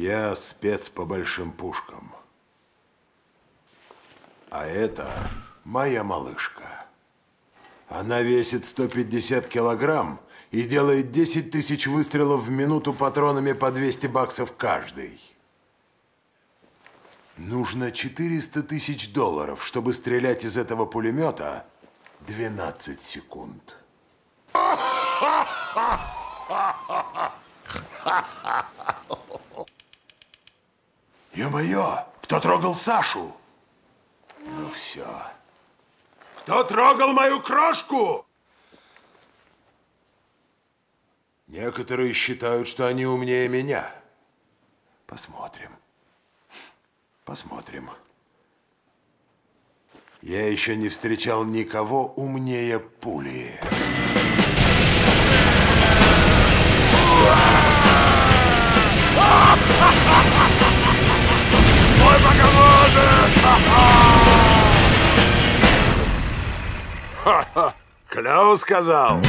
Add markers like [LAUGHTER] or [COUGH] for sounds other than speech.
Я спец по большим пушкам. А это моя малышка. Она весит 150 килограмм и делает 10 тысяч выстрелов в минуту патронами по 200 баксов каждый. Нужно 400 тысяч долларов, чтобы стрелять из этого пулемета 12 секунд. [LAUGHS] Ё-моё, кто трогал Сашу? Ну все. Кто трогал мою крошку? Некоторые считают, что они умнее меня. Посмотрим. Посмотрим. Я еще не встречал никого умнее пули. Клево сказал.